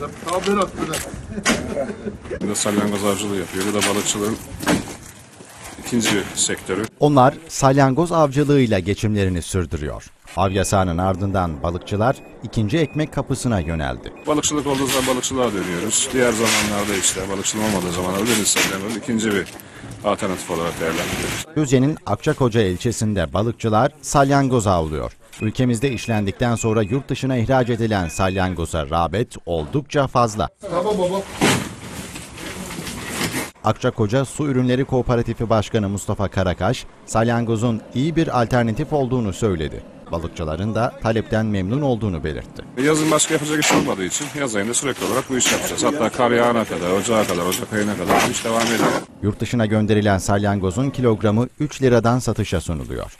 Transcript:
Haber at bana. Bir de salyangoz avcılığı yapıyor. Bu da balıkçılığın ikinci sektörü. Onlar salyangoz avcılığıyla geçimlerini sürdürüyor. Av yasağının ardından balıkçılar ikinci ekmek kapısına yöneldi. Balıkçılık olduğu zaman balıkçılığa dönüyoruz. Diğer zamanlarda işte balıkçılık olmadığı zamanlarda deniz salyangozu ikinci bir alternatif olarak değerlendiriyoruz. Düzce'nin Akçakoca ilçesinde balıkçılar salyangoz avlıyor. Ülkemizde işlendikten sonra yurt dışına ihraç edilen salyangoza rağbet oldukça fazla. Tamam baba. Akçakoca Su Ürünleri Kooperatifi Başkanı Mustafa Karakaş, salyangozun iyi bir alternatif olduğunu söyledi. Balıkçıların da talepten memnun olduğunu belirtti. E, Yazın başka yapacak iş olmadığı için yaz ayında sürekli olarak bu iş yapacağız. Hatta kar yağana kadar, ocağa kadar, ocak ayına kadar bu iş devam ediyor. Yurt dışına gönderilen salyangozun kilogramı 3 liradan satışa sunuluyor.